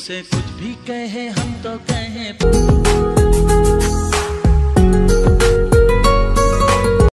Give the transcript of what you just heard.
इसे कुछ भी कहे हम तो कहें।